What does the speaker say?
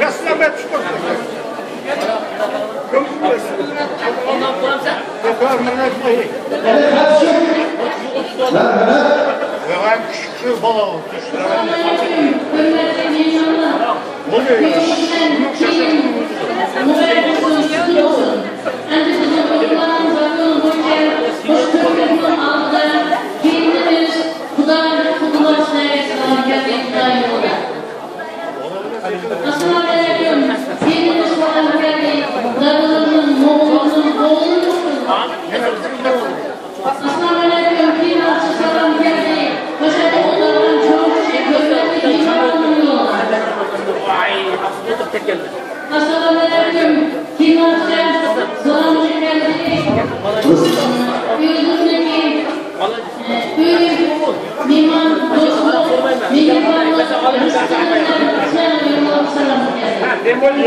Nasıl ben çıkmadım? Ben küçük bir bala olmuştum. Oluyor. Assalamualaikum. Sini sekolah kami. Darulun mohon mohon. Assalamualaikum. Kina sekolah kami. Başka onların çok şey görmediği için Assalamualaikum. Kina selam geldi. Yüzündeki büyük mimar dostum, mimarlar, selam tengo el